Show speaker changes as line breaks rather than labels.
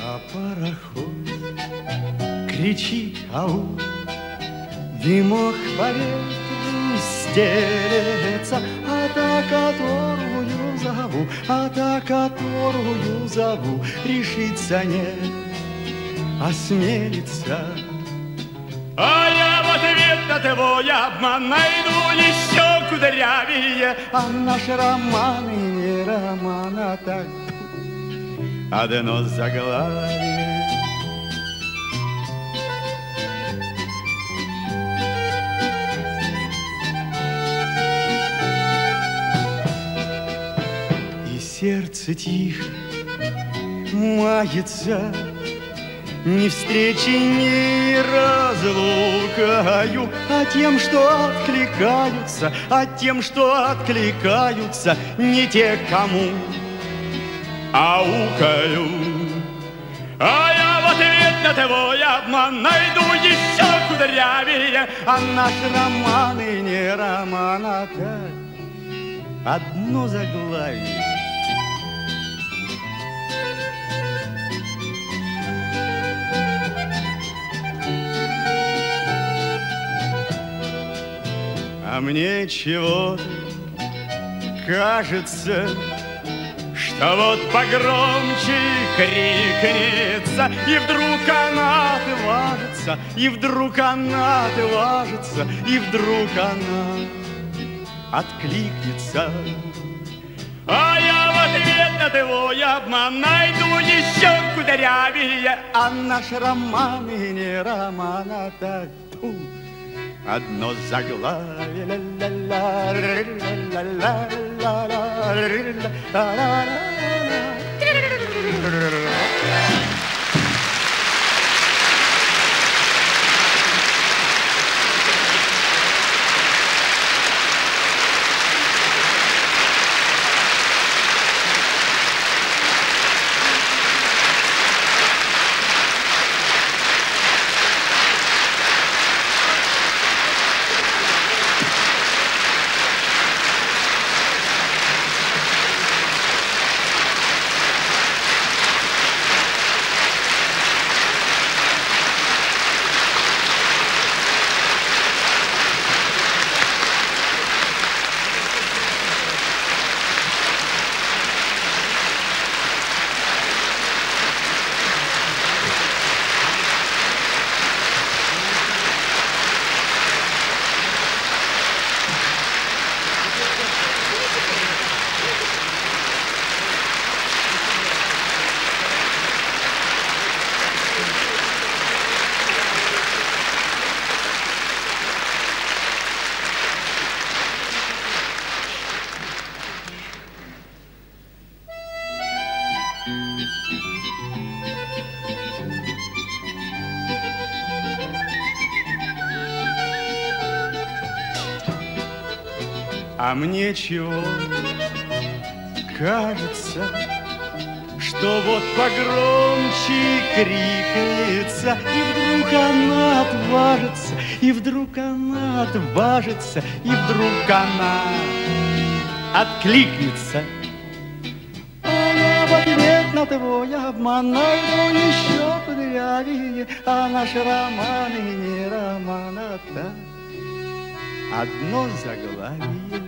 А пароход кричит ау, Дымок по ветру стелется, А та, которую зову, а та, которую зову, Решится не осмелится. Обман найду еще кудрявее, А наши романы не роман, а так одно заглавие. Сердце тихо мается, Ни встречи, ни разлукою, А тем, что откликаются, а тем, что откликаются Не те, кому аукаю. А я в ответ на твой обман найду еще кудрявее, А наши романы не роман, а так одно заглавие. А мне чего-то кажется, что вот погромче крикнется, И вдруг она отважится, И вдруг она отважится, И вдруг она откликнется. А я в ответ на твой обман Найду еще кудрявее, А наш роман и не роман, а так тьфу, Одно заглавие ля-ля-ля, ля-ля-ля, ля-ля-ля, ля-ля-ля. А мне чего кажется, что вот погромче крикнется, и вдруг она отважится, и вдруг она отважится, и вдруг она откликнется. А я в ответ на твой обман найду еще кудрявее, а наш роман и не роман, а так одно заглавие.